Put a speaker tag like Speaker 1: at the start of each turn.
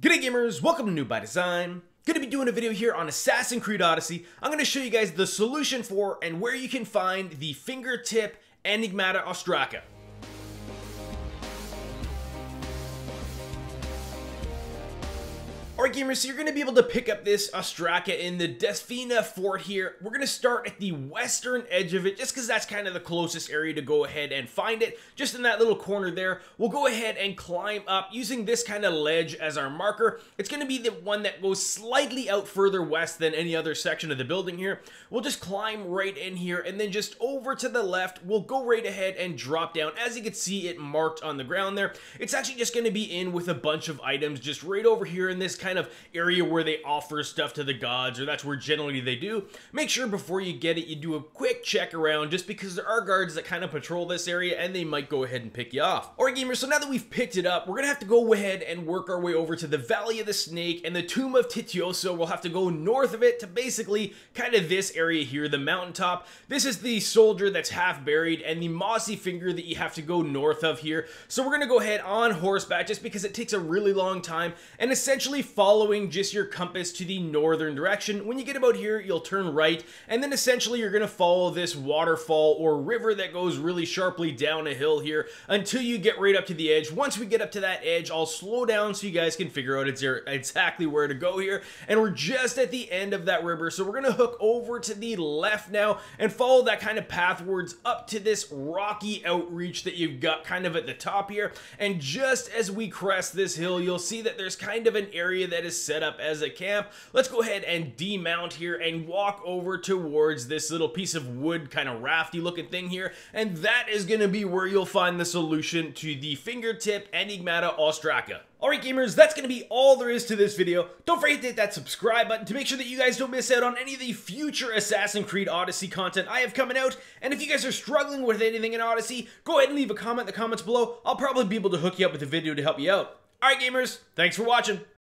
Speaker 1: G'day gamers, welcome to Noob by Design. Gonna be doing a video here on Assassin's Creed Odyssey. I'm gonna show you guys the solution for and where you can find the fingertip Ainigmata Ostraka. Alright gamers, so you're going to be able to pick up this Ostraka in the Delfina Fort here. We're going to start at the western edge of it, just because that's kind of the closest area to go ahead and find it. Just in that little corner there, we'll go ahead and climb up using this kind of ledge as our marker. It's going to be the one that goes slightly out further west than any other section of the building here. We'll just climb right in here, and then just over to the left, we'll go right ahead and drop down. As you can see, it marked on the ground there. It's actually just going to be in with a bunch of items just right over here in this kind kind of area where they offer stuff to the gods, or that's where generally they do, make sure before you get it, you do a quick check around just because there are guards that kind of patrol this area and they might go ahead and pick you off. Alright gamers, so now that we've picked it up, we're gonna have to go ahead and work our way over to the Valley of the Snake and the Tomb of Tityos. We'll have to go north of it to basically kind of this area here, the mountaintop. This is the soldier that's half buried and the mossy finger that you have to go north of here. So we're gonna go ahead on horseback just because it takes a really long time and essentially following just your compass to the northern direction. When you get about here, you'll turn right, and then essentially you're going to follow this waterfall or river that goes really sharply down a hill here until you get right up to the edge. Once we get up to that edge, I'll slow down so you guys can figure out exactly where to go here. And we're just at the end of that river, so we're going to hook over to the left now and follow that kind of pathwards up to this rocky outreach that you've got kind of at the top here. And just as we crest this hill, you'll see that there's kind of an area that is set up as a camp. Let's go ahead and demount here and walk over towards this little piece of wood kind of rafty looking thing here. And that is going to be where you'll find the solution to the fingertip Ainigmata Ostraka. Alright gamers, that's going to be all there is to this video. Don't forget to hit that subscribe button to make sure that you guys don't miss out on any of the future Assassin's Creed Odyssey content I have coming out. And if you guys are struggling with anything in Odyssey, go ahead and leave a comment in the comments below. I'll probably be able to hook you up with a video to help you out. Alright gamers, thanks for watching.